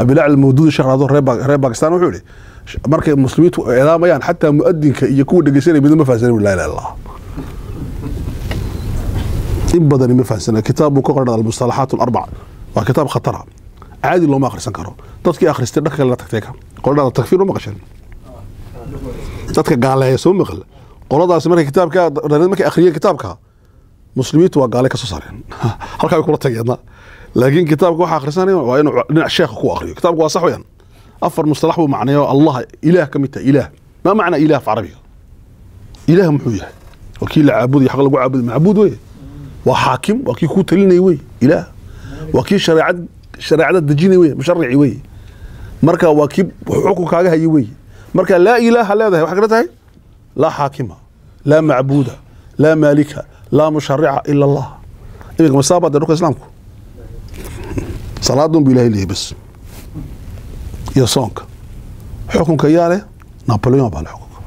abilacl mawduudi sheekh raado reer Ba- reer bakistan wuxuu yihi markay muslimiintu eedaamayaan xataa muadinka iyo kuwa dhegeysanaya midna ma fahansanin la ilaha illallah in badani ma fahansana kitaab buu ka qoran almustalaxaat alarbac waa kitaab khatara caadi looma akhrisan karo dadkii akhristay dhanka kale la tagtay ka qoladhaada takfiir ma maqashan dadka gaaleeya soo maqal qoladaasi markay kitaabka markay akhriyeen kitaabka muslimiintu waa gaale ka soo saareen halkaa way kula tageenna laakiin kitaabka waxa akhrisanaya waa inuu dhinac sheekha ku akhriyo. Kitaabku waa sax weyan afar mustalax buu macneeyo allah ilaah ka mid tahay ilaah. Ma macna ilaah carabiga ilaah muxuu yahay? Waa kii la caabuday xaq lagu caabuday macbuud weye waa xaakim waa kii kuu talinay wey ilaah. Waa kii shareecad shareecada dejinay wey musharici wey marka waa kii xukunkaaga haye wey marka laa ilaaha leedahay waxay kala tahay? Laa xaakima laa macbuuda laa maalika laa musharica ila allah. Iminka masaabaa dee dhulka islaamku salaadun bu ilahay leeyahy bas iyo soonka xukunka yaa leh napoleon baa le xukunka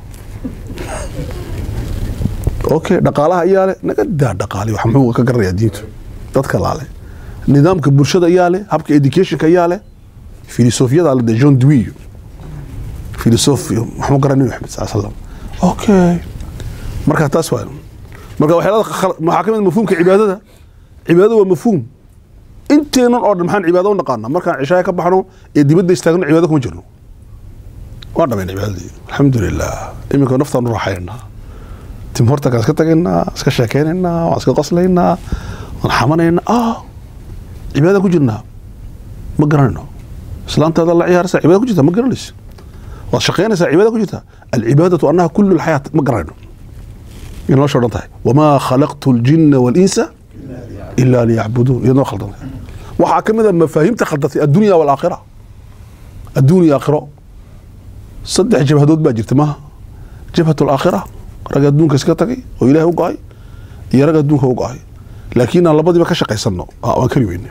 okay dhaqaalaha iyaa leh naga daa dhaqaali wax muxuu ka garanayaa diintu? Dadka laale. Nidaamka bulshada iyaa leh habka educationka iyaa leh filosofiyada ale john dewey. Filosofi maxmuu garanay maxamed sal slam okay marka taas waa marka waxyaalaha waxaa ka mid mafhuumka cibaadada. Cibaadada waa mafhuum inteenan oo dhan maxaan cibaado u naqaana markaan cishaaya ka baxno ee dibadda istaagno cibaado kuma jirno waa dhameen cibaadadii. Alxamdulilah iminka naftaan u raaxaynaa. Tim hortagaan iska tagaynaa iska sheekaynaynaa waan iska qoslaynaa waan xamanaynaa. Ah cibaada ku jirnaa. Ma garanayno? Islaantaada la ciyaaraysa cibaada ku jirta? Ma garanayso waad shaqaynaysaa cibaada ku jirta? Alcibaadatu annaha kulu lxayaat ma garanayno? In nolosha o dhan tahay. Wamaa khalaqtu ljina walinsa ila liyacbuduun iyadoo khaldan waxaa ka mid a mafaahiimta khaldatay addunya walaakhira adduun iyo aakhiro. Saddex jabhadood baa jirta maaha? Jabhat alaakhira rag adduunka iska tagay oo ilaahay u go'ay iyo rag adduunka u go'ay. Laakiin aan labadiiba ka shaqaysanno. Ah, waan kari weyne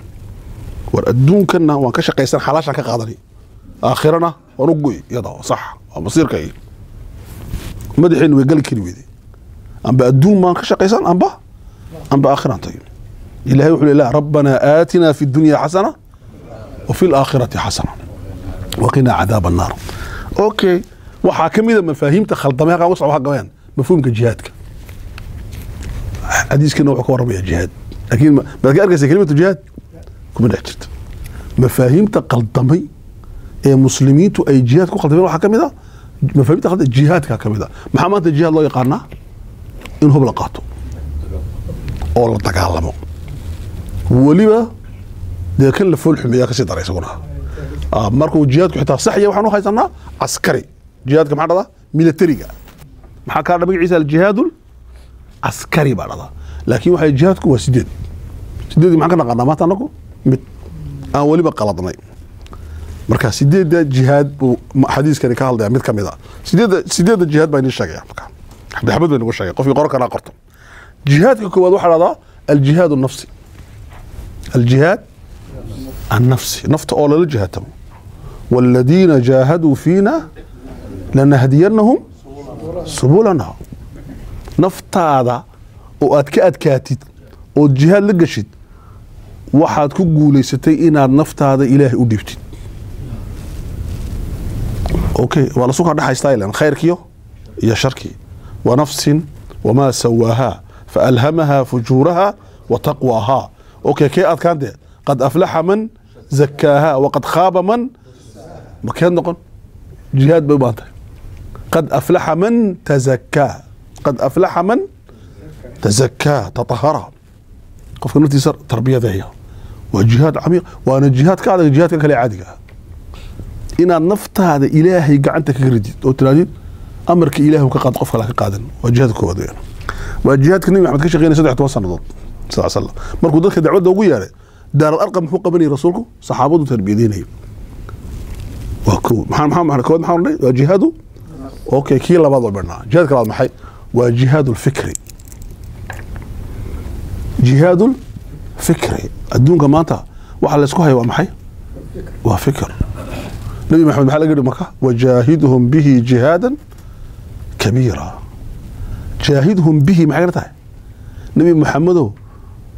war adduunkana waan ka shaqaysan xalaashaan ka qaadani. Aakhirana waan u goy iyada sax waa masiirka iyo madaxeenu way gali kari weyday amba adduun baan ka shaqaysan amba? Amba aakhiraan tagin ilahay wuxuu leeyahay rabbanaa aatina fi dunya xasana wa fi laakhirati xasana waqinaa cadaaba annaar okay waxaa ka mid a mafaahiimta khaldamay uga socda waxa gabayaan mafhuumka jihaadka. Xadiiskana wuxuu ka warramaya jihaad. Laakiin maad ka arkaysa kelimatu jihaad? Kuma dhex jirto. Mafaahiimta qaldamay ee muslimiintu ay jihaad ku khaldameen waxaa ka mid a mafaahiimta khaldamay jihaadka ka mid a maxaa maanta jihaad loo yaqaanaa? In hub la qaato oo la dagaalamo weliba dee kan la fool xumeeyaa ka sii dara isaguna. Ah, markuu jihaadku xitaa saxya waxaan u haysanaa caskari jihaadka maxaa dhada militariga. Maxaa kaa dha magaciisa aljihaadul? Caskari baa dhada laakiin waxay jihaadku waa sideed. Sideedii maxaan ka naqanaa maanta anagu mid aan weliba qaladnay. Marka sideedda jihaad buu xadiiskani ka hadlaya mid ka mid a. Sideedda sideedda jihaad baa inii sheegaya marka. Xabdi xabad baa inagu sheegay. Qofkii qoran karaa qorto. Jihaadka koowaad waxaa dhahdaa aljihaad nafsi aljihaad annafsi nafta oo lala jihaatamo waaladiina jaahaduu fiina lanahdiyannahum subulana naftaada oo aad ka adkaatid ood jihaad la geshid waxaad ku guulaysatay inaad naftaada ilaahay u dhiibtid okay waa lasu kala dhexaystaa ilan khayrkiyo iyo sharkii wa nafsin wamaa sawaahaa fa alhamahaa fujuurahaa wa taqwaahaa dee qad aflaxa man zakaaha waqad khaaba man makeed noqon. Jihaad bay u baahan tahay. Qad aflaxa man tazakaa qad aflaxa man tazakaa tatahara qofka naftiisa tarbiyadeeya waa jihaad camiiq waana jihaad ka adag jihaadka kale caadiga ah. Inaad naftaada ilaahay gacanta kaga ridid oo tirahdid amarka ilaahu ka qaad qof kale ka qaadan. Waa jihaadka koowaad waa jihaadka nabi maxamed ka shaqeynaya saddex toban sannadood markuu dadka dacwadda ugu yeeray daaral arqam muxuu qabanayay rasuulku? Saxaabadu tarbiyadeynayay waa waa jihaadu? Okay kii labaad oo dhanaa jihaadka labaad maxay? Waa jihaadu lfikri jihaadu lfikri adduunka maanta waxa laysku haya waa maxay? Waa fikr. Nabi maxamed maxaa laga yihi marka? Wajaahidhum bihi jihaadan kabiira. Jaahidhum bihi maxay kala tahay? Nabi maxamedow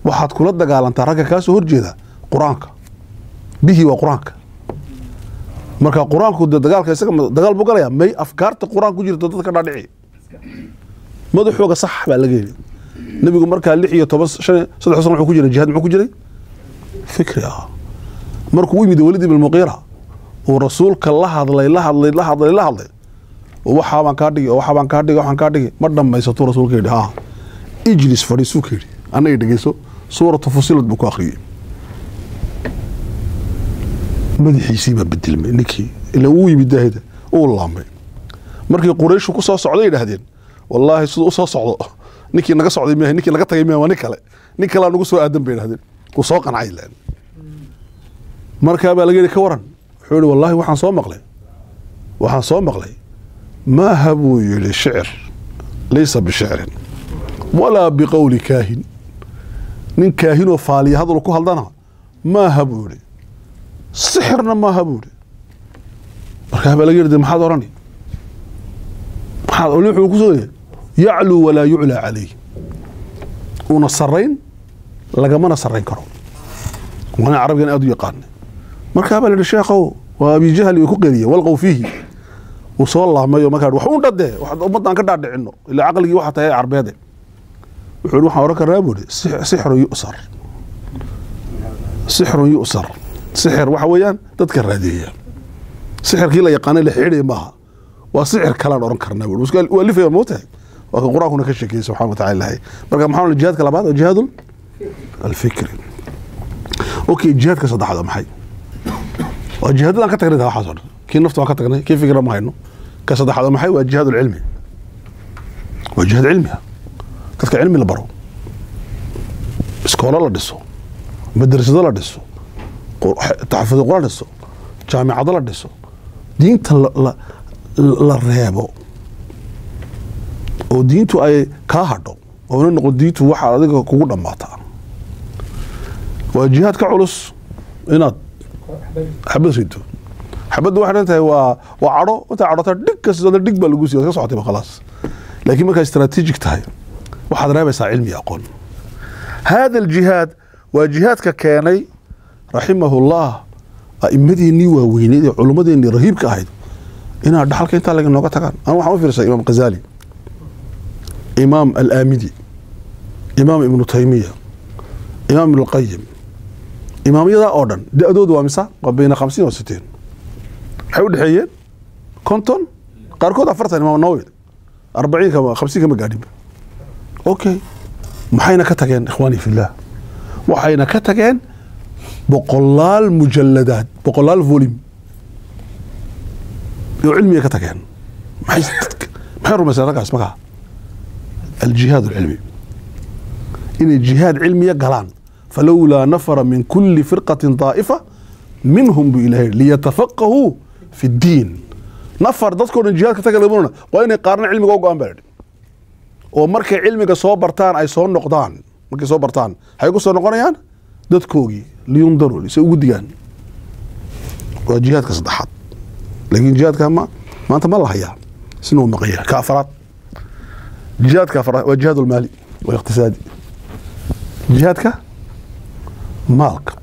waxaad kula dagaalantaa ragga kaa soo horjeeda qur'aanka. Bihi waa qur'aanka. Marka qur'aanku de dagaalka isaga dagaal buu galaya may afkaarta qur'aan ku jirta dadka dhaadhici madaxooga sax baa laga heli nebigu markaa lix iyo toban shan saddex sano wuxuu ku jiray jihaad muxuu ku jiray? Fikri ah. Markuu u yimid walid ibn muqiira uu rasuulka la hadlay la hadlay la hadlay la hadlay. Waxaa kaa dhigi waxaa kaa dhigi waxaan kaa dhigi ma dhammaysatuu rasuulka yidhi ha ijlis fadhiisuu ka yidhi. Annaga dhegeyso suuratu fusilad buu ku akhriyey madaxiisii bedelmay ninkii ila uu yimid daahida uu laamay. Markii qurayshu ku soo socday yidhaahdeen wallaahi siduu u socdo ninkii naga socday maaha ninkii naga tagay maaha waa nin kale. Nin kalea nagu soo aadan bay yidhahdeen wuu soo qancay laan markaa baa laga yidhi ka waran. Wuxuu yihi wallaahi waxaan soo maqlay waxaan soo maqlay. Maaha buu yidhi shicir laysa bishicrin walaa biqowli kaahin nin kaahinoo faaliya hadal ku haldana maaha buu yidhi. Sixirna maaha buu yidhi. Markaa baa laga de maxaad odhani maxaad oli wuxuu ku yacluu walaa yuclaa calayh uuna sarrayn lagamana sarrayn karo. Waana carabigan aad u yaqaana markaa baa la yidhi sheekhow waa abijahli way ku qeriye walqow fiihi. Wuu soo laamayo markaa wax un dhadee ummaddan ka dhaadhicino ilaa caqligii waxa tahay carbeede wuxuu waxaan odhan karnaa buu "Six- sixrun yu'sar. Sixrun yu'sar. Sixir waxa weeyaan dadka raadeeya sixirkii la yaqaanay la xidhiya maaha. Waa sixir kalaan odhan karnaa buu waa lifaya mootahay waa ka qur'aankuna ka sheekeyey subxana wataala ilahay marka maxaa odhan jihaadka labaad? Waa jihaadul alfikri. Okay jihaadka saddexaad maxay? Waa jihaadadaan ka tagnay waxaas oo dhan kii nafta waan ka tagnay kii fikra ma hayno. Ka saddexaad maxay? Waa jihaad cilmi waa jihaad cilmi ah dadka cilmi la baro iskoolo la dhiso madrasado la dhiso taxafudo qura dhiso jaamicado la dhiso diinta la, reebo oo diintu ay kaa hadho oona noqon diintu waxa adiga kugu dhammaataa waa jihaad ka culus inaad xabad rido xabaddu waxay tahay waa cadho intaa cadhota dhig kasta dhig baa lagu siiya ka socotay ba khalaas. Laakiin markaa strategic tahay waxaad reebaysaa cilmi aqoon. Hada aljihaad waa jihaadka keenay raximahullah aimadiinnii waaweyneed ee culummadeennii rahiibka ahayd inaad dhaxalka intaa laga nooga tagaan. Anu waxaan u fiirsaa imaam khazali imaam alaamidi imaam ibnu taymiya imaam ibnu lqayim imaamyadaa oo dhan da-doodu waa misa waa bayna khamsiin wa siteen maxay u dhexeeyeen konton qaarkood afartan imaam nawawi arbaciin kama khamsiin kama gaadhinba okay maxayna ka tageen ikhwaani fillah? Waxayna ka tageen boqolaal mujaladaad boqolaal volim oo cilmiga ka tageen. Maxay rumayseen raggaas markaa aljihaad alcilmi. Inay jihaad cilmiya galaan falowlaa nafara min kuli firqatin daa'ifa minhum buu ilahay liyatafaqahuu fi ddiin. Nafar dadkoo dhan jihaad ka taga labanona waa inay qaarna cilmiga u go'aan baa yidhi oo markay cilmiga soo bartaan ay soo noqdaan. Markay soo bartaan waxay ku soo noqonayaan? Dadkoogii liyundaruu se ugu digaan. Waa jihaadka saddexaad. Laakiin jihaadka ma maanta ma la hayaa sina uu ka afraad jihaadka afraad waa jihaad waa iqtisaadi. Jihaadka maalka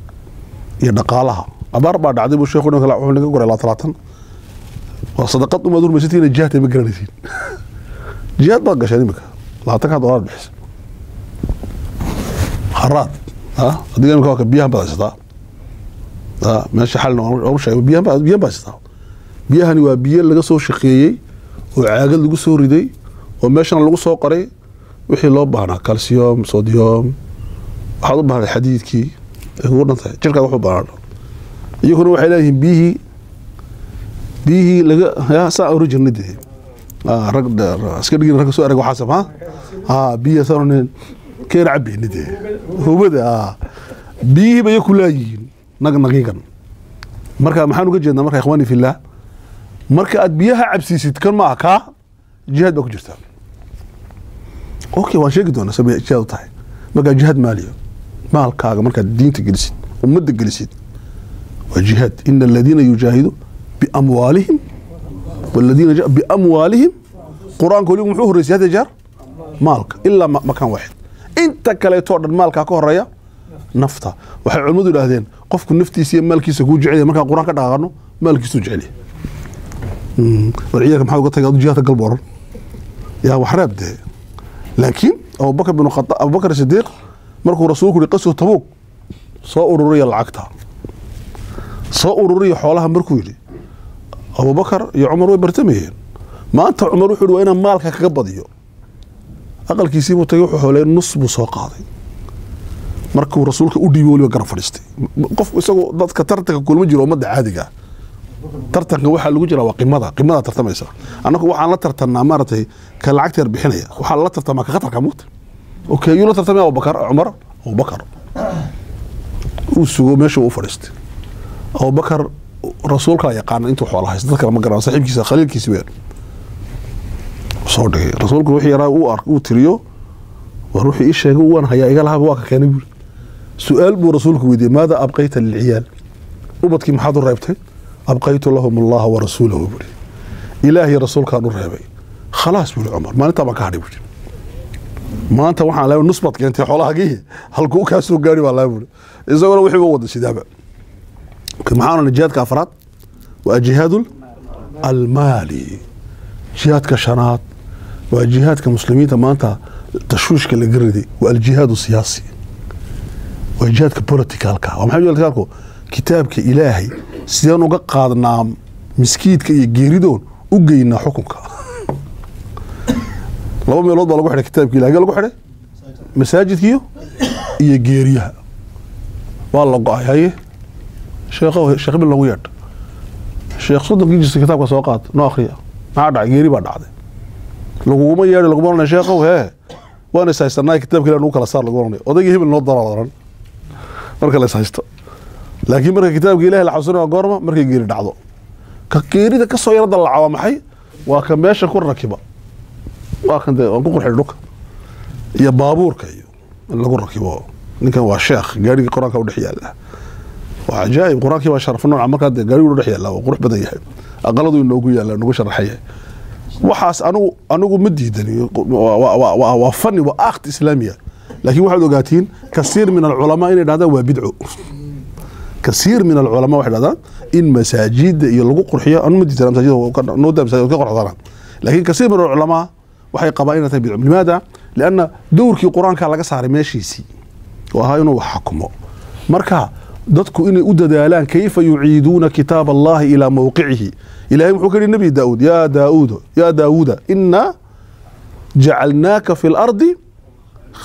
iyo dhaqaalaha. Abaar baa dhacday buu sheekhu wuxuu naga goray laa talaatan waa sadaqad umaad urmaysantiina jihaadka ma garanaysiin. Jihaad baad gasheen imika labaatankaa doolaar bixisa haraad ha? Adiga imika waa ka biyahan baad haysataa ha meesha xalina ooma sheegay biyahan biyahan baad haysataa biyahani waa biyo laga soo shaqeeyey oo caagad lagu soo riday oo meeshana lagu soo qoray wixii loo baahnaa calcium sodium waxaad u baahday xadiidkii ay kugu dhantahay jirkaaga wuxuu baahnaa iyaguna waxay leeyihiin biyihii biyihii laga saa oran jirnay rag iska dhigin rag soo erag waxaasam ha biyasaronin kulaayihiin nagnagigan marka maxaan uga jeednaa marka ikhwaani filah marka aad biyaha cabsiisid kan maaha kaa jihaad baa ku jirtaa okay waan sheegi doonaa sabay jihaad u tahay markaad jihaad maaliyo maalkaaga markaad diinta gelisid ummadda gelisid waa jihaad ina aladiina yujaahidu biamwaalihim waladiina biamwaalihim qur'aanka weligu muxuu horreysay hada jaar maalka ilaa makaan waaxid inta kaleetoo dhan maalkaa ka horreeya nafta. Waxay culimmadu idhaahdeen qofku naftiisa iyo maalkiisa kuu jecel markaan qur'aan ka dhaqaaqano maalkiisuu jecel hmm, war ciidanka maxaa uga tagay? Adu jihaadka oran yaa wax reeb dee. Laakiin abubakar bin khata abubakar sidiiq markuu rasuulku yihi qaswa tabuug soo ururiya lacagta. Soo ururiya xoolaha markuu yidhi abubakar iyo cumar way bartamayeen maanta cumar wuxuu yidhi waa inaan maalka kaga badiyo aqalkiisii buu tagay wuxuu xoolay nus buu soo qaaday. Markuu rasuulka u dhiibay weliba garab fadhiistay qofku isagoo dadka tartanka kulma jiro ummadda caadiga ah. Tartanka waxaa lagu jira waa qimada qimada tartamaysa. Annagu waxaan la tartanaa maaragtay ka lacagta yar bixinaya. Waxaa la tartamaa ka khatarka muugta okay yuu la tartamaya abubakar cumar? Abubakar uu sugo meesha uu fadhiistay abubakar rasuulkaa yaqaana intuu xoola haysta dad kale ma garan saaxiibkiisa khaliilkiisi weyn soo dhigay. Rasuulku wixii yaraa uu ark uu tiriyo war wuxuu ii sheegay waan hayaa iga lahaba waa ka keenay buuri su'aal buu rasuulku weydiiyey maada abqayta lilciyaal? Ubadkii maxaad u reebtay? Abqaytu lahum allaha wa rasuulahu buuri ilaahiy rasuulkaan u reebay. Khalaas buuri cumar maalintaa baan ka hadhay buuri maanta waxaan leeyahay nus baad keentay xoolahagii halkuu kaa gaari baa laa buuri isaguna wixii ba wada sidaaba. Maxaa odhan jihaadka afraad? Waa jihaadu almaali. Jihaadka shanaad waa jihaadka muslimiinta maanta tashwiishka laga riday waa aljihaad siyaasi waa jihaadka politicalka waa maxay politicalku kitaabka ilaahay sideen uga qaadnaa miskiidka iyo geeridoon u geynaa xukunka laba meelood baa lagu xidhay kitaabka ilahay lagu xidhay masaajidkiyo iyo geeriyaha waa la go'ay haye sheekh sheekh bil lagu yeedh sheekh soddonkii jirta kitaabka soo qaad noo akhriya maxaa dhacay geeri baa dhacday laguguma yeedhi laguma oranay sheekhow hee. Waan is haysanaa kitaabka nagu kala saar lagu oranay odaygii hebel noo daraa oran marka la is laakiin marka kitaabka ilahi la xasuusanayo waa goorma markay geeri dhacdo. Ka geerida ka soo yara dallaca waa maxay? Waa ka meesha ku rakiba. Waa kan dee waan ku qurxin dhulka. Iyo baabuurka iyo in lagu rakibo. Ninkan waa sheekh gaarigii qur'aanka udhex yaalla waa cajaa'ib qur'aankii waa sharaf nooca markaa dee gaarigu udhex yaalla waa qurux badan yahay. Aqaladu inoogu yaalla nagu sharaxaya waxaas anigu anigu ma diidani waa fani waa akt islaamiya laakiin waxaad ogaatiin kasiir min alculamaa inay dhahdaan waa bidco. Kasiir min alculamaa waxay dhahdaan in masaajida iyo lagu qurxiyo anu ma diidana masaajida noo daa masaajid ka qorxdana laakiin kasiir min alculamaa waxay qabaan inay tahay bidco. Limaada? Lianna dowrkii qur'aanka laga saaray meeshiisii. Oo ahaa inuu wax xakumo. Marka dadku inay u dadaalaan kayfa yuciiduuna kitaab allahi ilaa mowqicihi ilahay muxuu ka yihi nabi daauud yaa daauud yaa daawuuda inaa jacalnaaka fi lardi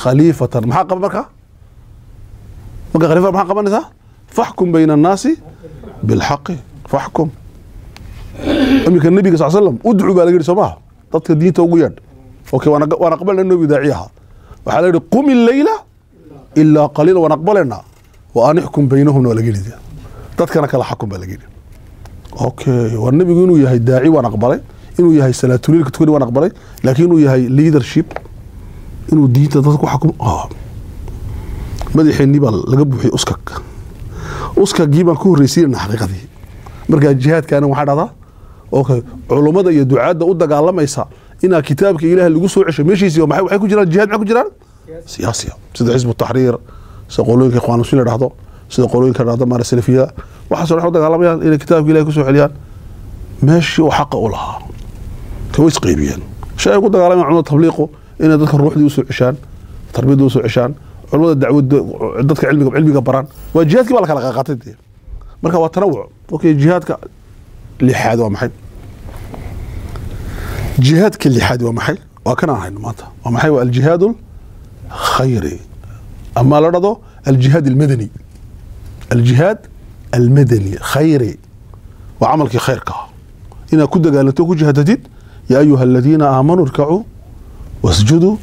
khaliifatan. Maxaa qaba marka marka khalifa maxaa qabanaysaa? Faxkum bayna annaasi bilxaqi faxkum iminka nabiga sal slam udcu baa laga yihi soo dadka diinta ugu yeedh okay waan aqbalna nabi daaci ahaa waxaa la yihi qum illeyla ilaa qaliila waan aqbalaynaa wa an ixkum baynahumna waa laga yidhi. Dadkana kala xakum baa laga yidhi okay waa nabigu inuu yahay daaci waan aqbalay. Inuu yahay salaatuliilka tukani waan aqbalay. Laakiin inuu yahay leadership inuu diinta dadka ku xakumo madaxeennii baa laga buuxiyey uskag. Uskagii baan ku horreysiinayna xaqiiqadii markaa jihaadkaana waxaa dhahdaa okay culummada iyo ducaadda u dagaalamaysa inaa kitaabka ilaah lagu soo cesho meeshiisii waxay ku jiraan jihaad maxay ku jiraan? Siyaasiya. Sida xisbu taxriir sida qolooyinka ikhwaan muslimin la dhahdo sida qolooyinka dhahdo maara salafiyada waxaasoo dhan u dagaalamayaan inay kitaabka ilahi ku soo celiyaan. Meeshii uu xaqa u lahaa. Ka way isqeybiyeen shay ay ku dagaalamayaan culimada tabliiqu inay dadka ruuxdii u soo ceshaan tarbiyadda u soo ceshaan culimada dacwadda dadka cilmiga baraan. Waa jihaadkii baa la kala qaaqaatay dee. Marka waa tanawuc. Okay jihaadka lixaad waa maxay? Jihaadka lixaad waa maxay? Waa kan aan hayno maanta. Waa maxay? Waa aljihaad alkhayri ama la dhado aljihaad almadani aljihaad almadani khayri waa camalkii khayrka inaad ku dagaalanto ku jihaadatid yaa ayuha aladiina aamanuu irkacuu wasjuduu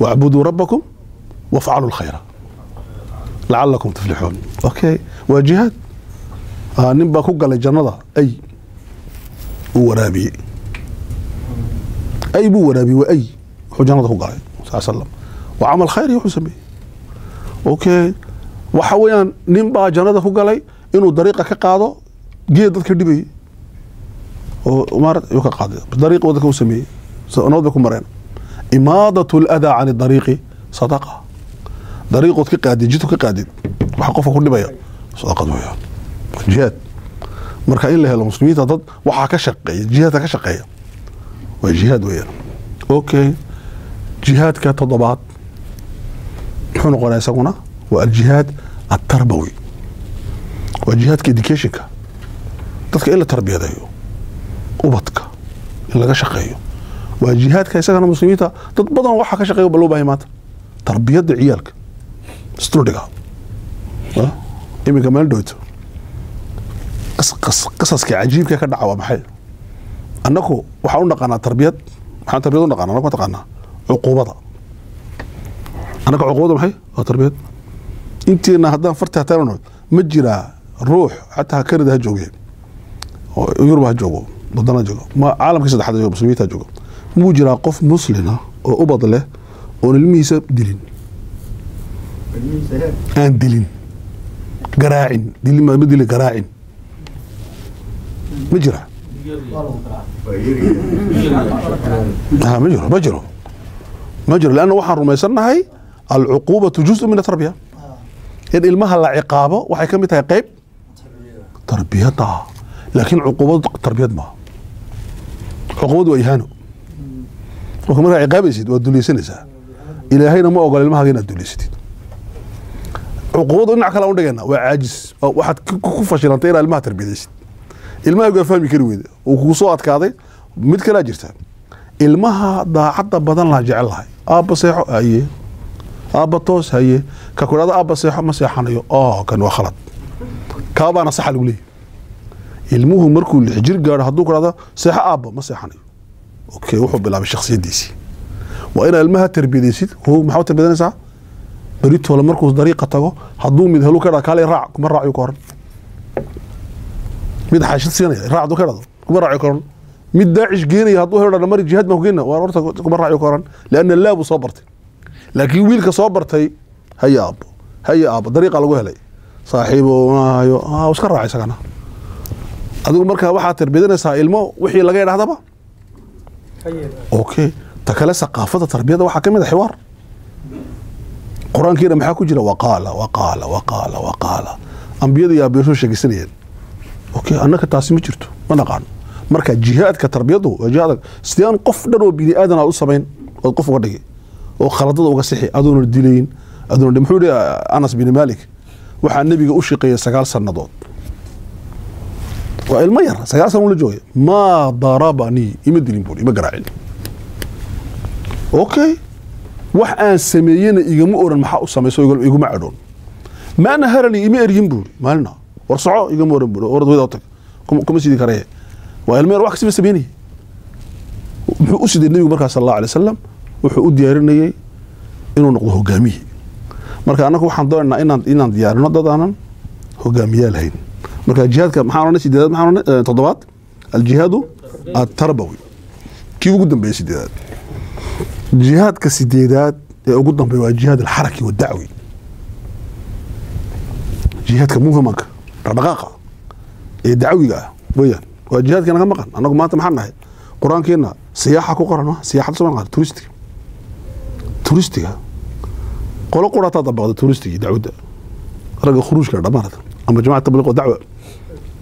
wacbuduu rabbakum wafcaluu lkhayra lacalakum tuflixuun okay waa jihaad nin baa ku galay jannada ay uu waraabiyey ay buu waraabiyey waa ay wuxuu jannada ku galay sal slam waa camal khayr iyo wuxuu sameeyey okay waxa weeyaan nin baa jannada ku galay inuu dariiqa ka qaado geed dadka dhibayay oo maarad ayuu ka qaaday. Dariiqi dadka u sameeyey. Nabad bay ku mareen. Imaadatu ladaa can dariiqi sadaqa. Dariiqood ka qaadid jidku ka qaadid waxa qofka ku dhibaya. Sadaqad weeyaan jihaad. Marka in la helo muslimiinta dad waxaa ka shaqeeya jihaadka ka shaqeeya. Waa jihaad weeyaan. Okay jihaadka toddobaad muxuu noqonaya isaguna? Waa aljihaad atarbawi waa jihaadka educationka dadka in la tarbiyadeeyo ubadka in laga shaqeeyo waa jihaadka isagana muslimiinta dad badan waxaa ka shaqeeya ba loo bahay maanta tarbiyadda ciyaalka Ah, iminka meel dhowto qas- qas- qasaska cajiibka ka dhaca waa maxay annaku waxaan u naqaanaa tarbiyad waxaan tarbiyad u naqaana annaku taqaanaa cuquubada annaka cuquubada maxay waa tarbiyad inteena haddaan farti hataanno ma jiraa ruux xataa kanada ha jooge oo yurub ha joogo wadana joogo ma caalamkii saddexaad joogo muslimiinta ha joogo. Muu jiraa qof muslina oo ubad leh oon ilmihiisa dilin. Aan dilin. Garaacin. Dilin ma ma dili garaacin. Ma jira? Ma jiro ma jiro. Ma jiro lanna waxaan rumaysannahay alcuquubatu juzu min atarbiya in ilmaha la ciqaabo waxay ka mid tahay qeyb tarbiyada laakiin cuquubadu tarbiyad maaha cuquubadu waa ihaano marka markaa ciqaabaysid waad dulaysanaysaa ilaahayna ma ogola ilmahaaga inaad dulaysatid cuquubadu dhinac kale aan dhigayna waa caajis waxaad ku- fashilantay inaad ilmaha tarbiyadaysid ilmahaagu waa fahmi kari weyda uu kugu soo adkaaday mid kalaa jirta ilmaha daacadda badan laa jecel lahay aabba seexo haye aabba toos haye ka ku dhahda aabba kaabaana saxa lagu leeyahy ilmuhu markuu lix jir gaadho hadduu ku seexo aabba ma seexanayo okay wuxuu bilaabay shakhsiyadiisii waa inaad ilmaha tarbiyadaysid maxaa tarbiyadanaysaa beritoole markuu dariiqa tago hadduu mid helu ka dhada kaale raac kuma raaciyo ka horan. Mid xaashid siinaya raac hadduu ka dhado kuma raaciyo ka horan. Mid daacish geenaya hadduu helo dhana mari jihaad baan ku waa horta kuma raaciyo ka horan. Lianna laa soo bartay. Laakiin wiilka soo bartay haya aabbo haya aabbo dariiqa lagu helay saaxiibo maayo ah, iska raac isagana. Adigu markaa waxaad tarbiyadanaysaa ilmo wixii laga idhahdaba okay. Ta kale saqaafada tarbiyada waxaa ka mid a xiwaar. Qur'aankiina maxaa ku jira? Waqaala waqaala waqaala waqaala. Ambiyada iyo abeesho sheegaysanayeen okay annaka taasi ma jirto. Ma naqaano marka jihaadka tarbiyadu waa jihaad sidee aan qof dhan oo bini aadan aad u samayn ood qof uga dhigi oo khaladada uga sixi adoona dilayn adoona muxuu yihi anas bin malik waxaa nebiga u shaqeeyay sagaal sannadood. Waa ilmo yar sagaal sana ula joogay maa darabanii ima dilin buuri ima garaacin. Okay wax aan sameeyena igama oran maxaa u samayso igu- iguma cadhoon? Maana harani ima eryin buuri. Maalina war soco igama oran buuri. Orad wada tag kuma sidi karaye. Waa ilmo yar wax kasiba sameynaya muxuu u siday nebigu markaa sal allahu alay wasalam wuxuu u diyaarinayay inuu noqdo hogaamiye marka annaga waxaan doonaynaa inaan diyaarino dad aanan hogaamiyaal hayn marka jihaadka maxaan odhanay sideedaad maxaan odhanay toddobaad? Aljihaadu atarbawi kii ugu dambeeyey sideedaad? Jihaadka sideedaad ee ugu dambeeya waa jihaad alxaraki wadacwi. Jihaadka muhimanka dhaqdhaqaaqa ee dacwiga ah weeyaan waa jihaadka naga maqan. Annagu maanta maxaan nahay qur'aankeena siyaaxa ku qoran ma siyaaxada soo turistiga turistiga qolo qurataa dabaqda turistigii dacwadda ragga khuruujka dhamaanad ama jamaca tabliiq wa dacwa.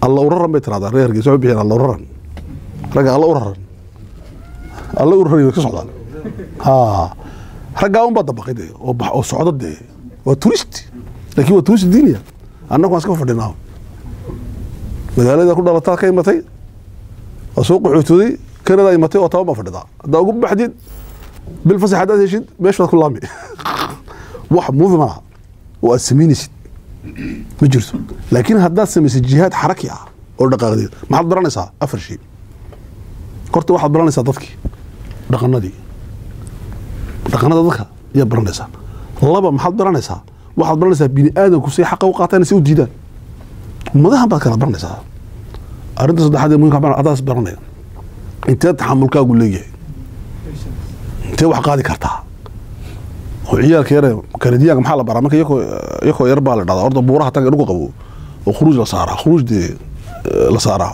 Alla uraran bay tiraahdaa reer waxay bixiyaan alla uraran. Ragga alla uraran. Alla uraran ka socdaan. Ha raggaa unbaa dabaqay dee oo bax oo socda dee. Waa turist. Laakiin waa turist diiniya annagu waan iska fadhinaa. Magaalada ku dhalataa ka imatay waa soo qaxootooday kanada imatay oo taban baa fadhidaa. Haddaa ugu baxdid bil fasax haddaad heshid meeshaad ku laami wax malaha oo aad samaynaysid ma jirto. Laakiin haddaad samaysid jihaad xaraki ah oo dhaqaaqdeed maxaad baranaysaa afar shay? Horta waxaad baranaysaa dadkii dhaqanadii dhaqanada dadka ayaad baranaysaa. Laba maxaad baranaysaa waxaad baranaysaa bini aadamku say xaqa u qaataan si u diidaan. Ummadahan baad kala baranaysaa. Arrinta saddexaad ee muhimka ah, adaas baranaya intee taxamulkaagu leeyahay? Intee wax qaadi kartaa ciyaalka yare kanadiyaanka maxaa la baraa? Marka iyakoo iyakoo yar baa la dhahdaa. Orda buuraha taga dhugu qabo oo khuruuj la saaraa khuruuj dee eh, la saaraa.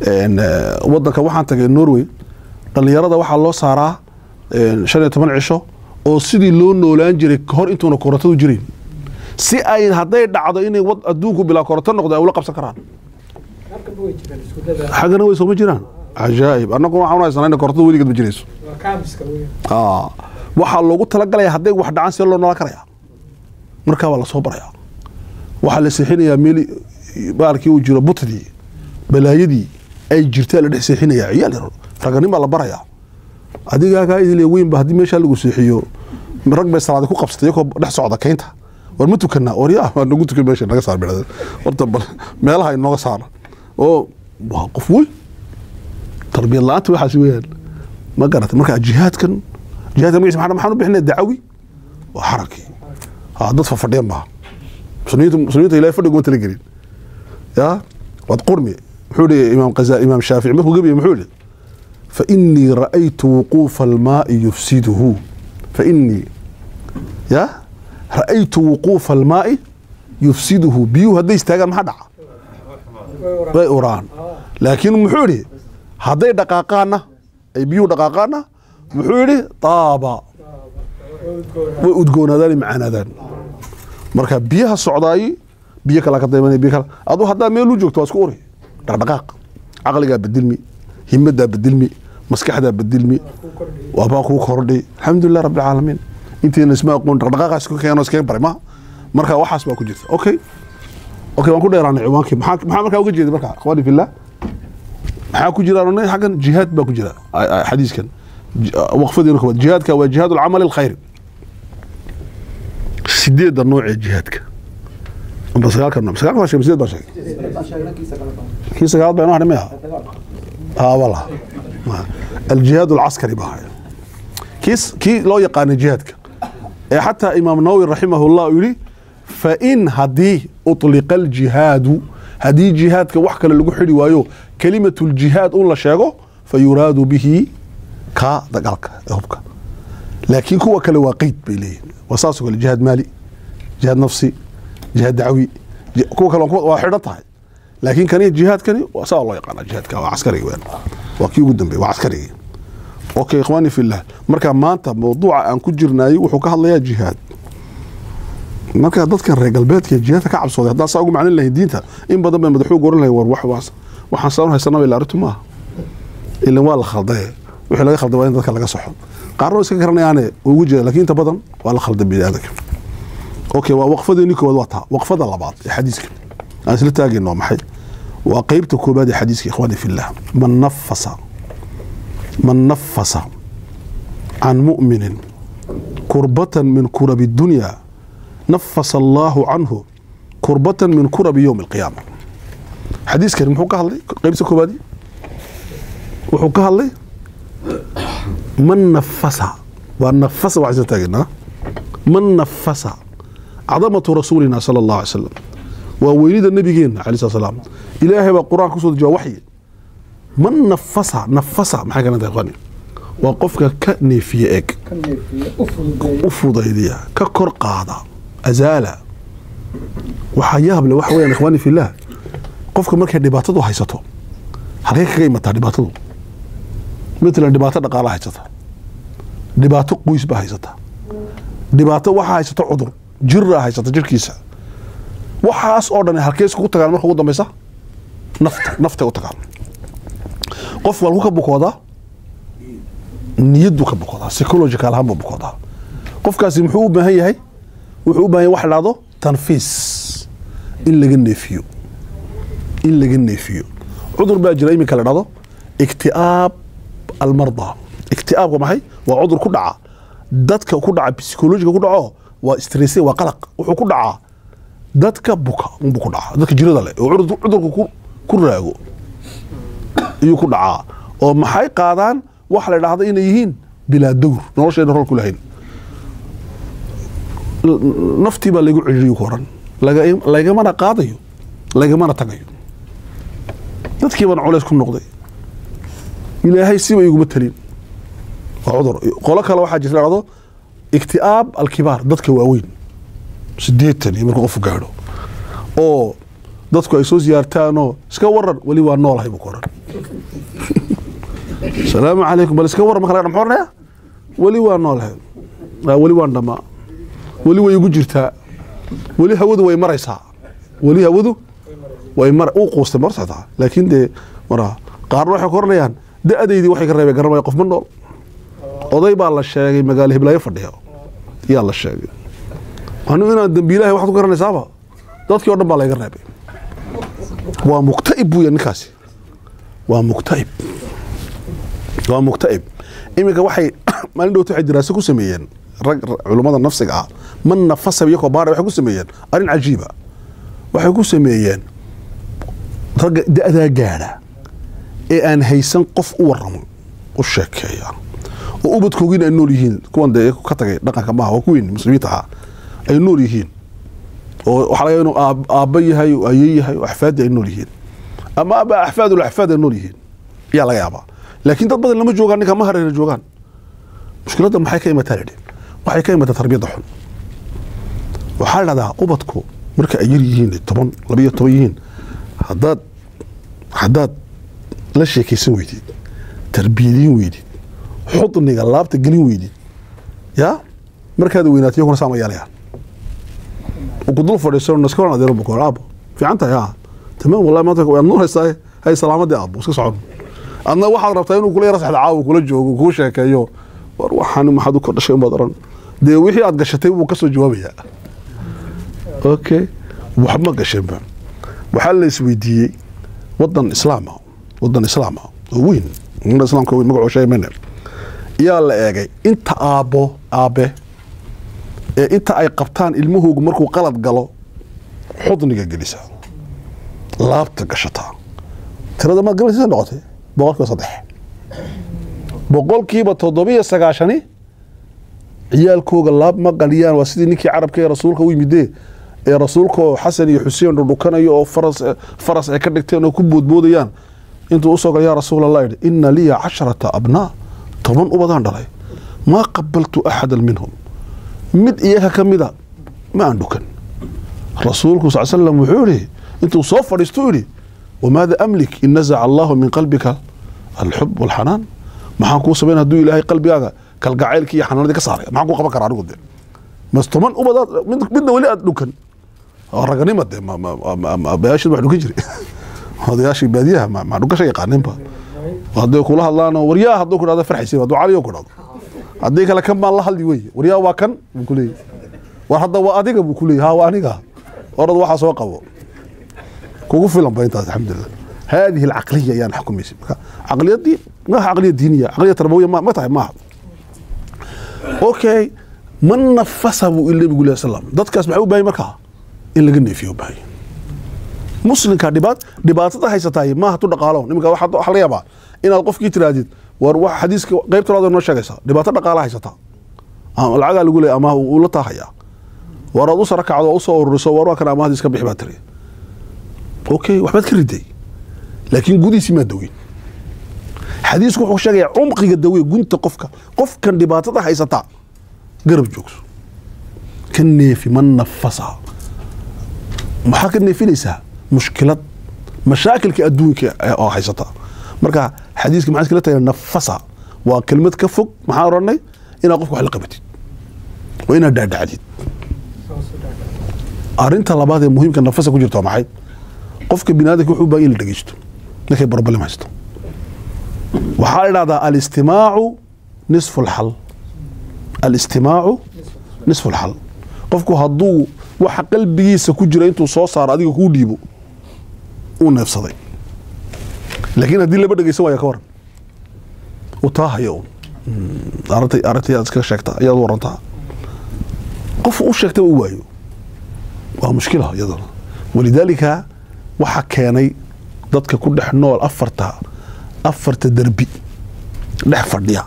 En, eh, wadanka waxaan tagay norway dhalinyarada waxaa loo saaraa shan iyo toban cisho oo sidii loo noolaan jiray kahor intuuna korontadu jirin. Si ay hadday dhacdo inay wad adduunku bilaa koronto noqdo ay ula qabsan karaan. Xaggana way sooma jiraan? Cajaa'ib annaguna waxaan haysanaa inay korontada weligeed ma jirayso waa waxaa loogu talagalaya hadday wax dhacaan see loo noolaan karaya. Markaa baa la soo baraya. Waxaa la seexinayaa meel baalkii uu jiro butdii balaayadii ay jirtaa la dhex seexinayaa ciyaal yar raganin baa la barayaa adigaagaa idile weynba haddii meeshaa lagu seexiyo rag bay salaadi ku qabsatay iyagoo dhex socda keynta war ma tukanaa oryaa waa nagu tukan meesha naga saar bidhadeen horta bal meelaha inooga saara oo waa qof weyn. Tarbiyad la'aanta waxaas weeyaan ma garatay marka jihaadkan jihaadkan magaciisa maxaan maxaan u bixinay dacawi waa xarakii ha dad fafadhiyaan maaha muslimiinta muslimiinta ilaahay fadhiga uma talagelin ya waad qurmi muxuu dhihi imaam qaza imaam shaafici markuu gabayay muxuu dhihi فإني رأيت وقوف الماء يفسده فإني يا رأيت وقوف الماء يفسده بيو هدي استاغان ما دعا way uraan laakiin muxuu yidhi hadday dhaqaaqaana ay biyuhu dhaqaaqaana muxuu yidhi? Taaba. Way udgoonaadaan macaanaadaan marka biyaha socdaayi biyo kala ka daymanaya biyo kala. Adu haddaa meel u joogto waa isku uri. Dhaqdhaqaaq caqligaa bedilmi himadaa bedilmi maskaxdaa bedilmi waabaa kuu kordhi. Alxamdulilah rabbi alcaalamiin intiina isma aqoon dhaqdhaqaaqaa isku keeno iskaga baray ma? Marka waxaas baa ku jirta. Okay okay waan ku dheeraanay ciwaankii. Maxaa maxaa markaa uga jeeday marka akhwaani fillah. Maxaa ku jira anay xaggan jihaad baa ku jira xadiiskan Waqfadeena koowaad jihaadka waa jihaad alcamal alkhayri sideedda nooc ee jihaadka amba sagaalka nooc sagaalka baa sideed baa sheegay kii sagaalaad baa inoo hadhay miya aa wala aljihaad alcaskari baa haya kiis kii loo yaqaanay jihaadka ee xataa imaam nawawi raximahullah uu yidhi fain haddii uطliqa aljihaadu haddii jihaadka wax kale lagu xidhi waayo kelimatu ljihaad un la sheego fayuraadu bihi ka dagaalka hubka. Laakiin kuwa kale waa qeyd bay leeyihiin waa saasoo kale jihaad maali jihaad nafsi jihaad dacwi kuwa kale waa xidhan tahay. Laakiin kani jihaadkani saa loo yaqaana jihaadka waa caskariga weyn. Waa kii ugu dambeey waa caskarigii. Okay ikhwaani fillah marka maanta mawduuca aan ku jirnaayey wuxuu ka hadlayaa jihaad. Marka dadkan reer galbeedka jihaadka ka cabsooday haddaan saa ugu macnin lahayn diinta in badan bay madaxuu oran lahayn war waxaan saan haysanaba arrintu maaha? Ilan waa la khaldaye wixii laga khalday waa in dadka laga soxo. Qaarna waa iska garanayaane ugu jeeda laakiin inta badan waa la khalday biniaadanka okay waa waqfadeeni koowaad waa taa waqfada labaad ee xadiiska. Aan isla taagayno maxay? Waa qeybta koobaad ee xadiiska ikhwaani fillah. Man nafasa man nafasa can mu'minin kurbatan min kurabi الdunya nafasa allahu canhu kurbatan min kurabi yowmi alqiyaama xadiiskani muxuu ka hadlay qeybta koobaadi wuxuu ka hadlay man nafasa waa nafasa waxaan isla taageynaa man nafasa cadamatu rasuulina sala allahu alay salam waa weynida nabigeena alay slat salaam. Ilaahay baa qur'aan ku soo dejiya waa waxyi. Man nafasa nafasa maxay kana tahay qani waa qofka ka neefiye eeg. U fududeeya. U fudaydiya ka kor qaada azaala. Waxaa yaable waxa weyaan ikhwaani fillah. Qofka markay dhibaatadu haysato halkay kaga imataa dhibaatadu matalan dhibaato dhaqaala haysata dhibaato qoys baa haysata dhibaato waxaa haysata cudur jiraa haysata jirkiisa waxaas oo dhan halkee iskugu tagaan marka ugu dambeysa nafta naftay u tagaan qof walku ka bukoodaa niyadu ka bukoodaa psychological ahaan buu bukoodaa qofkaasi muxuu u baahan yahay wuxuu u baahan yahay wax la dhahdo tanfiis in laga neefiyo in laga neefiyo cudur baa jira iminka la dhahdo ikti'aab almarda. Ikti'aabka maxay? Waa cudur ku dhaca. Dadka ku dhaca psychologiga ku dhaco waa stresse waa qalaq. Wuxuu ku dhacaa dadka buka unbuu ku dhacaa dadka jirada leh oo cudur- cudurku ku- raago. Ayuu ku dhacaa oo maxay qaadaan? Waxa la dhahda inay yihiin bilaa dowr nolosheena rol ku lahayn. Naftii baa laygu celiyo ku oran laga- lagamana qaadayo. Lagamana tagayo. Dadkii baan culays ku noqday ilaahay siba iguma talin. Waa cudur. Qolo kale waxaa jirta dhacdo ikti'aab alkibaar dadka waaweyn. Sideetan iyo markuu qofku gaadho. Oo dadku ay soo siyaartaanoo iska waran weli waa noolahay buu ku oran salaamu calaykum. Bal iska waran marka laga dham oranaya weli waa noolahay weli waan dhamaa. Weli way igu jirtaa. Weli hawadu way maraysaa. Weli hawadu way mar uu quustay mar saxda laakiin dee mara qaarna waxay ku oranayaan da-daydii waxay ka reebeen garamaya qof ma nool. Oday baa la sheegay magaalo hiblaayo fadhiya yaa la sheegay. Anigu inaan dambiilahay waxaad ku garanaysaaba? Dadkii o dhan baa layga reebay. Waa mukta'ib buuya ninkaasi. Waa mukta'ib. Waa mukta'ib. Iminka waxay maalin dhowta waxay diraase ku sameeyeen rag culummada nafsiga ah. Man nafasa iyakoo baara waxay ku sameeyeen. Arrin cajiiba. Waxay ku sameeyeen ragga da-daa gaadha ee aan haysan qof u waramo u sheekeeya oo ubadkoogiina ay nool yihiin kuwan dee ka tagay dhaqanka maaha waa kuweyn muslimiinta ahaa ay nool yihiin. Oo waxaa laga inuu aab- aabba yahay oo aye yahay oo axfaadii ay nool yihiin. Ama aba axfaadul axfaad ay nool yihiin ayaa laga yaabaa. Laakiin dad badan lama joogaan ninka ma hareera joogaan. Mushkiladda maxay ka imataa lidhi waxay ka imataa tarbiyadda xun. Waxaa la ubadku marka ay yar yihiin toban labiyo toban yihiin haddaad haddaad la sheekaysan weydid tarbiyadiin weydid xudniga laabta gelin weydid yaa? Markaad weynaato iyaguna saama yaalayaan ku dul fadhiiso naskaran adeero bukoor aabo fiican tahay haa tamaam wallahi maanta waad nuuraysaa hay salaamadii aabo iska socon. Adna waxaad rabtaa inuu kula yara saxda caawa kula joogo kuu sheekeeyo. War waxaan maxaad u kordhashay umaad oran. Dee wixii aad gashatay buu ka soo jawaabayaa. Okay. Wax ma gashanba. Waxaa la isweydiiyey wadan islaama wadan islaama oo weyn. Umada islaamka weyn magacoo sheemayna yaa la eegay inta aabbo aabe ee inta ay qabtaan ilmahoogu markuu qalad galo xudniga gelisa. Laabta gashataa tirada maad gabaysa noqotay? Boqolkiiba saddex. Boqolkiiba toddobiyo sagaashani ciyaalkooga laab ma qaliyaan waa sidii ninkii carabka ee rasuulka u yimidee ee rasuulkaoo xasan iyo xuseen dhudhukanayo oo faras faras ay ka dhigteen oo ku boodboodayaan intuu u soo gala yaa rasuulallah yidhi ina liya casharata abnaa toban ubadaan dhalay maa qabaltu axada minhum mid iyaga ka mida ma aan dhukan rasuulku sal slam wuxuu yihi intuu soo fadhiisto yidhi wamaada amlik in nazaca allahu min qalbika alxub walxanaan maxaan kuu samayn hadduu ilaahay qalbigaaga kalgacaylkii iyo xanaanadii ka saaray maxaan kuu qaban karaa anigu de mas toban ubadaad mid- midna weli aad dhukan raganima de aabbayaashii wax dhukan jiray odayaashii baadiyaha ma ma dhukasha yaqaaninba hadday kula hadlaan waryaa hadduu ku dhahdo farxaysa hadduu caliyo ku dhahdo haddii kale kan baan la hadli weye waryaa waa kan buu ku leeyahy war hadda waa adiga buu ku leeyahy ha waa aniga orad waxaa soo qabo kugu filan ba intaas alxamdulilah هذه العقلية يعني حكم يسي عقلية دين ما هي عقلية دينية عقلية تربوية ما ما تعب ما اوكي من نفسه إلا بيقول عليه السلام dadkaas maxay u baahay markaa in laga neefiyo dhibaat dhibaatada haysataay maaha tu dhaqaalo. Nimanka waxa waxa laga yaabaa inaad qofkii tiraadid war wax xadiiska qaybta noo sheegaysaa dhibaato dhaqaala haysata. Lacagaa lagu leeyahay ama uu la taahaya. War aad u sara kacdo oo u soo ururiso war waa kan amaahda iska bixi baa tiri. Okay waxbaad ka riday. Laakiin gudihiisi maa daweyn xadiisku wuxuu sheegaya cumqiga dawe gunta qofka. Qofkan dhibaatada haysata garab joogso. Ka neefi man nafasa. Maxaa ka neefinaysaa mushkilad mashaakilka adduunka oo haysata. Marka xadiiska maxaa iskala tagay nafasa waa kelmad ka fog maxaan odhanay inaad qofka wax la qabatid waa inaad dhaadhacdid arrinta labaad ee muhiimka nafasa ku jirta maxay? Qofka biniaadamka wuxuu baahan in la dhegeysto ninkay problem haysto. Waxaa la idhahdaa alistimaacu nisfu lxal alistimaacu nisfu lxal qofku hadduu waxa qalbigiisa ku jira intuu soo saaro adiga kuu dhiibo uu neefsaday laakiin haddii laba dhegeysan waaya ka waran un arintay arrintai aad iskaga sheegtaa ayaad u warantaa qof u sheegtaba u waayo waa mushkila iyadana walidaalika waxaa keenay dadka ku dhex nool afarta afarta derbi. Dhex fadhiya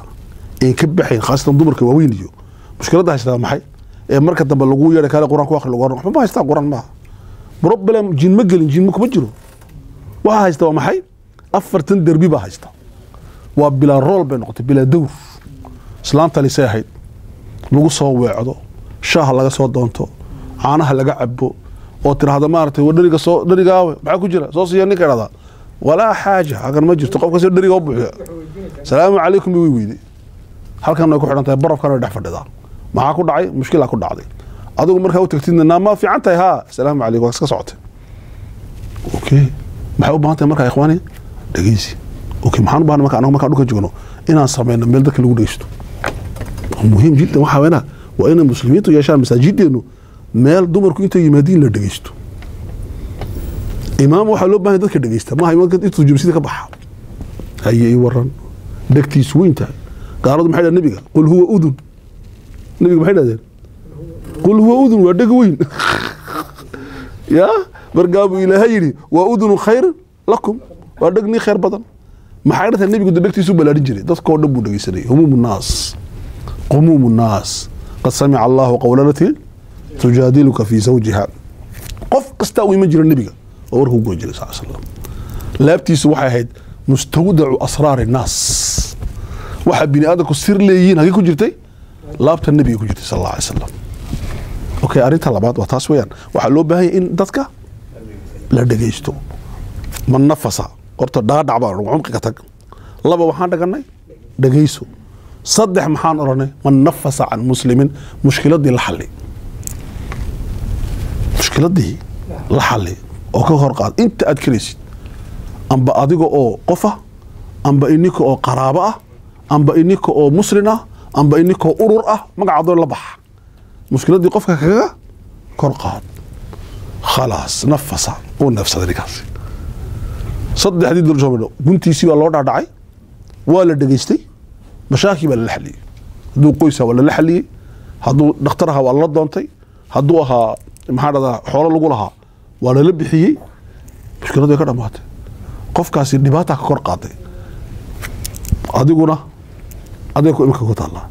een ka baxayn khaasatan dumarka waaweyn iyo mushkiladda haystaa maxay ee marka dambe lagu yeedhay kaale qur'aan ku akhri lagu oran waxba ma. Haystaa qur'aan maaha problem jin ma gelin jin kuma jiro waxaa haysta waa maxay? Afartan derbi baa haysta. Waa bilaa rool bay noqotay bilaa dawr islaanta lisay ahayd. Lagu soo weecdo shaaha laga soo doonto caanaha laga cabo oo tiraahda maaragtay war dheriga soo dherigaawe maxaa ku jira? Soo siiya ninka idhahdaa walaa xaaja hakan ma jirto qofka si dheriga u buuxiya. Salaamu calaykum way weyday halkan way ku xidhan tahay barafkan way dhex fadhidaa. Maxaa ku dhacay? Mushkilaa ku dhacday. Adigu markaa u tagtidna naa ma fiican tahay haa. Salaamu calaykum waa iska socotay. Okay maxay u baahan tahay markaa ikhwaani? Dhegeysi. Okay maxaan u baahnay marka anaga markaan dhulka joogno inaan sameyno meel dadka lagu dhegeysto. Muhiim jiddan waxaa weynaa waa inay muslimiintu yeeshaan masaajideenu meel dumarku intay yimaadiin la dhegeysto. Imaam waxaa loo baahan dadka dhegeysta. Maaha imaamka intuu jumsida ka baxa haye ii waran dhegtiisu weyn tahay. Gaaladu maxay dhahdeen nebiga qul huwa udun nebiga maxay dhahdeen qul huwa udun waa dheg weyn. Ya markaa buu ilaahay yidhi waa udunu khayr lakum. Waa dheg nii khayr badan. Maxay dhatahay nebigu de dhegtiisu ballaarin jiray. Dadkoo dhan buu dhegeysanayay humuumu nnaas qumuumu nnaas qad samica allahu qawla lati tujaadiluka fi zawjiha. Qof kastaa u iman jira nebiga oo warka u goyn jiray sal slam laabtiisu waxay ahayd mustawdacu asraari nnaas waxa bini aadamku sir leeyihiin hagee ku jirtay? Laabta nebiga ku jirtay sal alla alay slam okay arrinta labaad waa taas weeyaan. Waxaa loo baahan yahay in dadka la dhegeysto man nafasa horta dhaadhac baan odhan cumqiga tag. Laba waxaan dhaganay dhegeyso saddex maxaan odhanay man nafasa can muslimin mushkiladii la xalli. Mushkiladii la xalli oo ka hor qaad. Inta aad karaysid amba adiga oo qof ah amba ininka oo qaraabo ah amba ininka oo muslin ah amba ininka oo urur ah magacaadoo la baxa. Mushkiladii qofka kaga kor qaad khalaas nafasa uu neefsaday ninkaasi saddexdii durjoomadho guntiisii baa loo dhaadhacay waa la dhegeystay mashaakii baa lala xaliyey hadduu qoysa waa lala xaliyey hadduu dhakhtar waa lala doontay hadduu ahaa maxaa dhahdaa xoolo lagu lahaa waa lala bixiyey mushkiladu way ka dhamaatay qofkaasi dhibaata ka kor qaaday adiguna adiga ku imika ku taallaa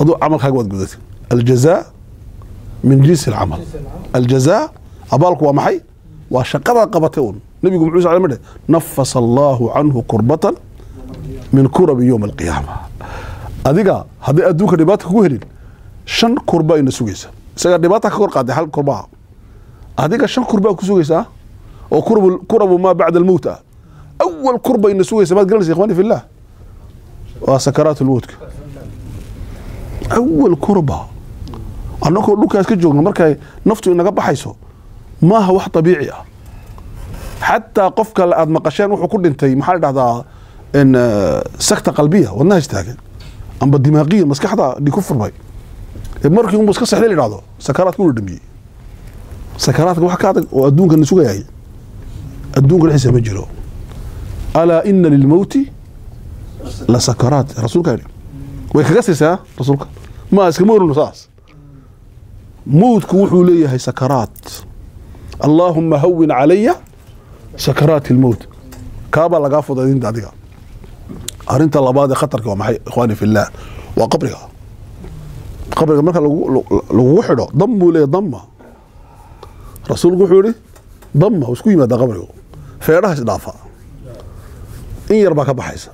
aduu camalkaaga waad gudatay aljazaa min jinsi alcamal aljazaa abaalku waa maxay? Waa shaqadaa qabatay un nabigu muxuu sal mdhe nafasa allahu canhu kurbatan min kurabi yowma alqiyaama. Adiga hadday adduunka dhibaata kugu helin shan kurba ayna sugaysa isagaa dhibaata ka kor qaaday hal kurbaha adiga shan kurbaa ku sugaysaa oo kurabu maa bacda almowt ah awal kurba ayna sugaysa maad garanaysa ikhwani fillah. Waa sakaraat lmowtka awal kurba. Annagoo dhulkaas ka joogno markay naftu inaga baxayso maaha wax dabiici ah. Xataa qofka aad maqasheen wuxuu ku dhintay maxaa la dhahdaa sakta qalbiya wadnaha istaagan amba dimaaqiya maskaxda dhig ku furmay. Markii unbu iska sexday la sakaraadka ula dhamiyey sakaraadka wax ka adag oo adduunka na sugayay adduunka dhexdiisa ma jiro. Alaa ina lilmowti la sakaraat rasuulka yidhi. Way kaga siisaa rasuulka? Ma iskama orino saas? Mowtku wuxuu leeyahay sakaraat allaahuma hawin calaya sakaraat ilmowt kaabaa lagaa fudaydinta adiga. Arrinta labaad ee khatarka waa maxay ikhwaani fillaah waa qabriga. Qabriga marka lagugu xidho dam buu leeyahy damma. Rasuulku wuxuu yihi damma isku yimaada qabrigu. Feedhaha isdhaafa in yar baa ka baxaysa.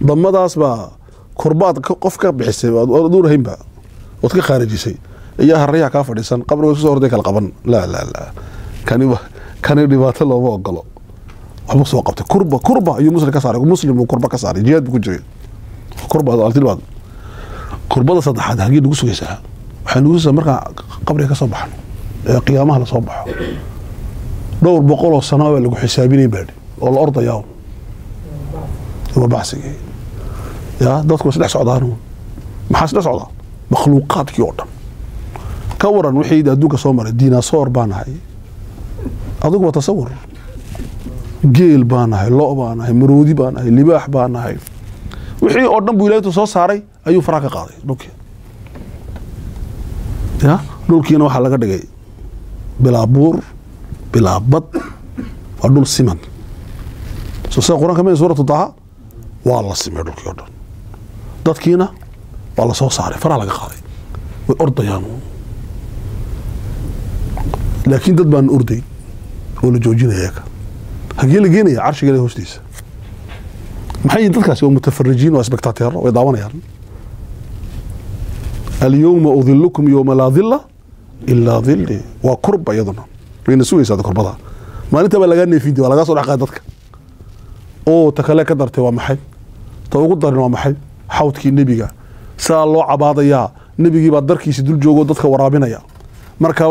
Damadaas baa kurbaad qof ka bixisay duurhaynba ood ka khaarijisay. Iyaa harayaha kaa fadhiisan qabriga isku soo horday kani dhibaato looma ogolo waxbuu soo qabtay. Kurba kurba ayuu muslim ka saaray. Muslim buu kurba ka saaray. Jihaad buu ku jiray. Kurba altilbaad kurbada saddexaad hagee nagu sugaysaa waxay nagu sugaysaa markaa qabriga ka soo baxno ee qiyaamaha la soo baxo. Dhowr boqol oo sano baa lagu xisaabinay baadhi oo la ordayaa waa bacsigii ya dadku isdhex socdaan maxaa isdhex socdaa? Makhluuqaadkii oo dhan. Ka waran wixii adduunka soo maray dinasoor baa nahay adigu waa tasawur. Geel baa nahay lo baa nahay maroodi baa nahay libaax baa nahay wixii oo dhan buu ilahay intuu soo saaray ayuu faraha ka qaaday dhulkii. Ya dhulkiina waxaa laga dhigay bilaa buur bad waa dhul siman. So sida qur'aanka me suuratu taha waa la simay dhulkii oo dhan. Dadkiina waa la soo saaray faraha laga qaaday. Way ordayaan. Laakiin dad baan orday oo la joojinaya hagee la geenaya carshiga ilahi hoostiisa. Maxay dadkaasi waa mutafarijiin waa spectateero way daawanayaan? Alyowma udilukum yowma laa dila ilaa dili waa kurba iyaduna. Wayna sugaysaa kurbada. Maalinta baa lagaa neefintay waa lagaa soo dhex dadka. Oo ta kale ka dartay waa maxay? Ta ugu darin waa maxay? Xawdkii nebiga. Saa loo cabaadayaa. Nebigii baa darkiisi dul joogo dadka waraabinaya. Marka